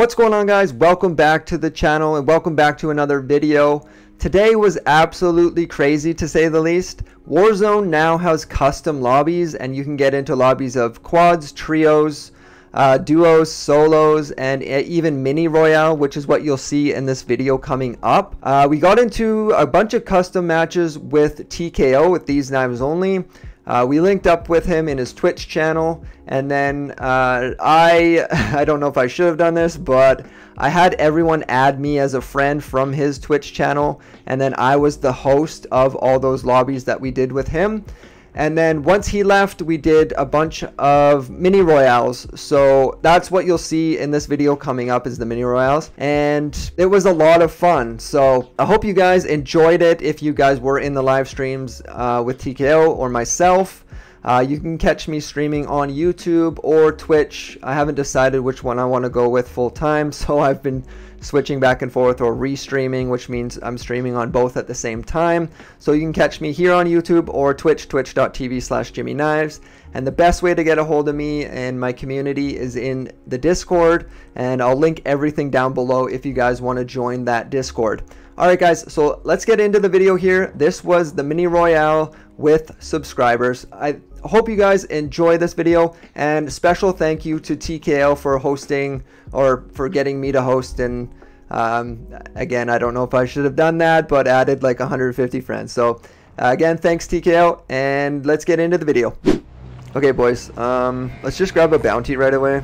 What's going on guys? Welcome back to the channel and welcome back to another video. Today was absolutely crazy to say the least. Warzone now has custom lobbies and you can get into lobbies of quads, trios, uh, duos, solos, and even mini royale, which is what you'll see in this video coming up. Uh, we got into a bunch of custom matches with TKO with these knives only. Uh, we linked up with him in his Twitch channel, and then uh, I I don't know if I should have done this, but I had everyone add me as a friend from his Twitch channel, and then I was the host of all those lobbies that we did with him. And then once he left, we did a bunch of mini royales. So that's what you'll see in this video coming up is the mini royales. And it was a lot of fun. So I hope you guys enjoyed it. If you guys were in the live streams uh, with TKO or myself. Uh, you can catch me streaming on YouTube or Twitch. I haven't decided which one I want to go with full time, so I've been switching back and forth or restreaming, which means I'm streaming on both at the same time. So you can catch me here on YouTube or Twitch, twitch.tv slash Jimmy Knives. And the best way to get a hold of me and my community is in the Discord, and I'll link everything down below if you guys want to join that Discord. Alright guys, so let's get into the video here. This was the Mini Royale with subscribers. I hope you guys enjoy this video and special thank you to TKO for hosting or for getting me to host and um, again I don't know if I should have done that but added like 150 friends. So uh, again thanks TKO and let's get into the video. Okay boys um, let's just grab a bounty right away.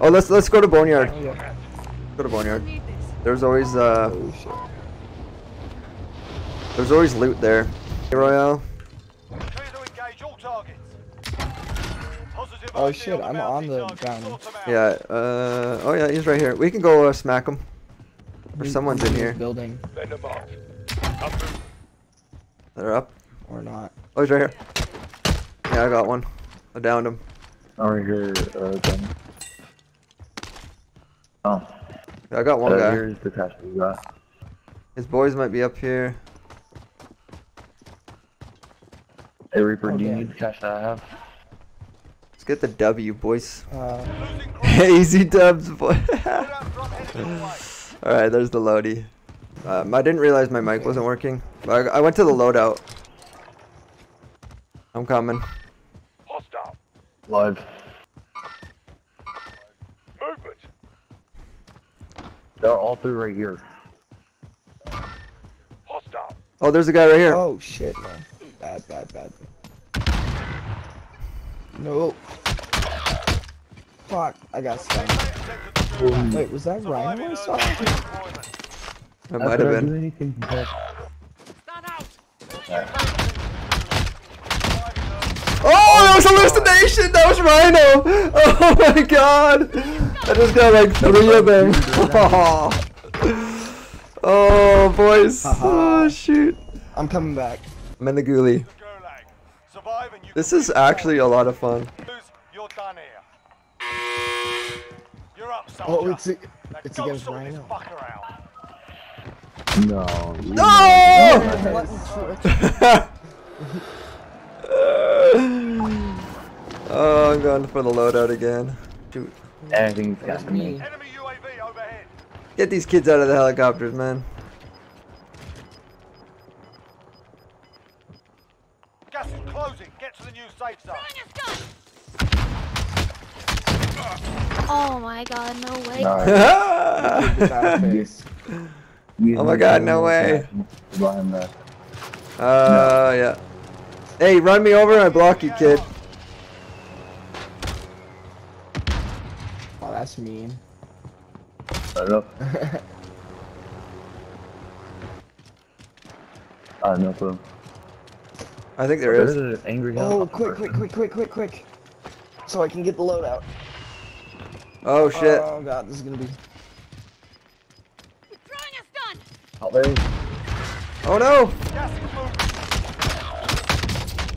Oh let's let's go to Boneyard. Go to Boneyard. There's always uh there's always loot there. Hey, Royale Oh shit, I'm on the ground. Yeah, uh, oh yeah, he's right here. We can go uh, smack him. Or someone's in here. Building. They're up. Or not. Oh, he's right here. Yeah, I got one. I downed him. I'm right here, uh, Ben. Oh. Yeah, I got one uh, guy. Here's the cash we got. His boys might be up here. Hey Reaper, do you need the cash that I have? Let's get the W, boys. Uh, Easy dubs, boy. Alright, there's the loady. Um, I didn't realize my mic wasn't working. I, I went to the loadout. I'm coming. Hostile. Live. Movement. They're all through right here. Hostile. Oh, there's a guy right here. oh shit, man. Bad, bad, bad. No. Fuck, I got stunned. Wait, was that Rhino I saw? It might have been. anything Oh, that was hallucination! That was Rhino! Oh my god! I just got like three of them. Oh, boys. Oh, shoot. I'm coming back. I'm in the ghoulie. The Gulag. Survive and you This is actually a lot of fun. You're done here. You're up, oh, soldier. Oh, it's Now it's against sort this Rhino. No. No! oh, I'm going for the loadout again. Shoot. Anything's That's got me. me. Enemy UAV overhead. Get these kids out of the helicopters, man. Oh my god, no way. Nice. Oh my God, no way. Behind that. Uh, yeah. Hey, run me over, I block you, kid. Oh, that's mean. I don't know. I have no clue. I think there There's is. an angry Oh, quick, quick, quick, quick, quick, quick. So I can get the load out. Oh, shit. Oh god, this is gonna be. Out there. Oh, no! Gas is.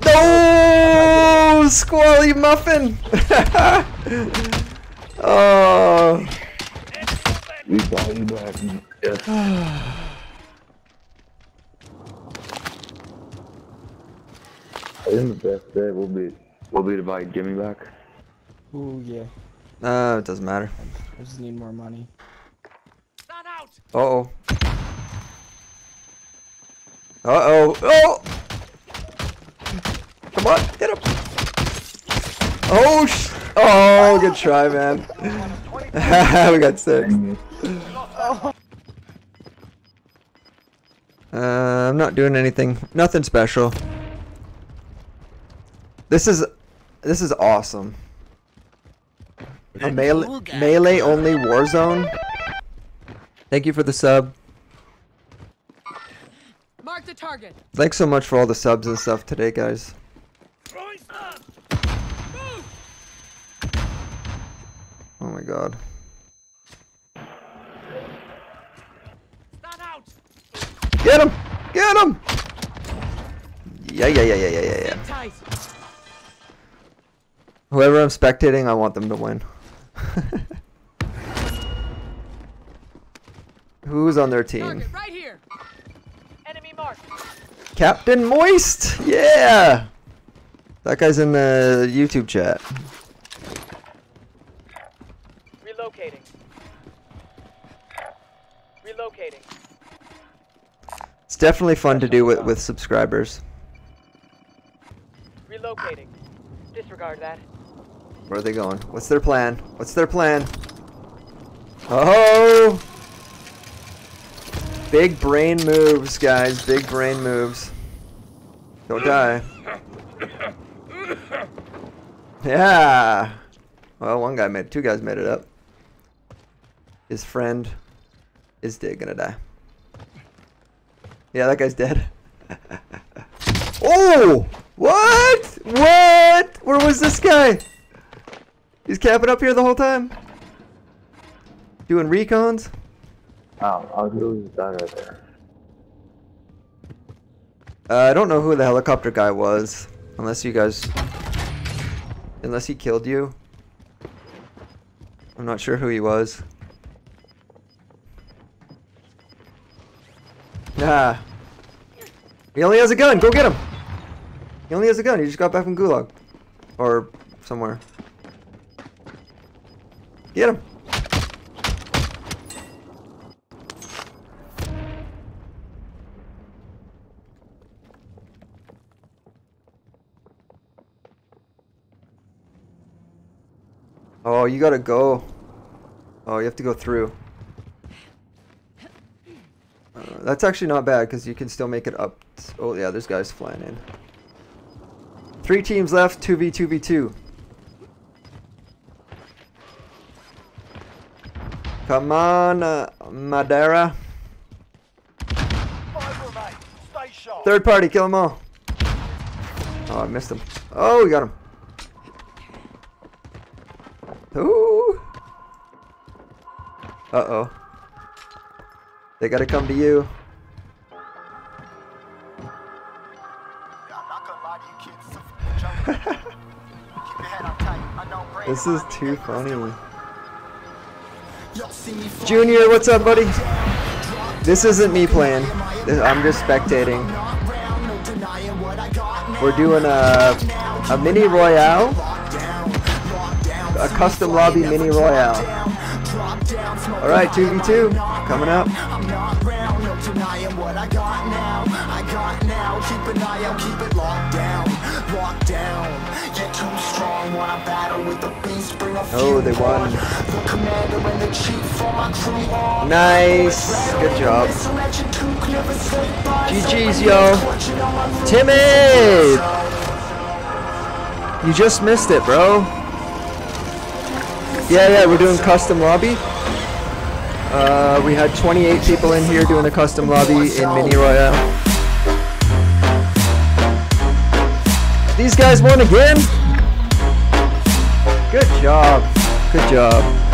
No! Squally muffin! oh. We got you back. Yes. I think the best bet will be will be to buy Jimmy back. Ooh yeah. Uh, it doesn't matter. I just need more money. Uh oh. Uh oh. Oh! Come on, hit him. Oh, sh oh, good try, man. we got six. Uh, I'm not doing anything, nothing special. This is, this is awesome. A melee, melee only Warzone. Thank you for the sub. Mark the target. Thanks so much for all the subs and stuff today, guys. Oh my god. Get him! Get him! Yeah, yeah, yeah, yeah, yeah, yeah, yeah. Whoever I'm spectating, I want them to win. Who's on their team? Right here. Enemy. Captain Moist! Yeah! That guy's in the YouTube chat. Relocating. Relocating. It's definitely fun to do with, with subscribers. Relocating. Disregard that. Where are they going? What's their plan? What's their plan? Oh! Big brain moves, guys. Big brain moves. Don't die. Yeah! Well, one guy made it. Two guys made it up. His friend is dead, gonna die. Yeah, that guy's dead. oh! What? What? Where was this guy? He's camping up here the whole time? Doing recons? How good was that right there? Uh, I don't know who the helicopter guy was. Unless you guys... Unless he killed you. I'm not sure who he was. Ah. He only has a gun! Go get him! He only has a gun. He just got back from Gulag. Or somewhere. Get him! Oh, you gotta go. Oh, you have to go through. Uh, that's actually not bad because you can still make it up. Oh yeah, there's guys flying in. Three teams left, 2v2v2. Come on, uh, Madeira. Third party, kill them all. Oh, I missed him. Oh, we got him. Ooh. Uh-oh. They gotta come to you. This is too funny. Junior, what's up, buddy? This isn't me playing. I'm just spectating. We're doing a a mini royale, a custom lobby mini royale. All right, 2v2 coming up. Oh, they won. Nice. Good job. GG's, yo. Timid! You just missed it, bro. Yeah, yeah, we're doing custom lobby. Uh, we had 28 people in here doing a custom lobby in Mini Royale. These guys won again? Good job. Good job.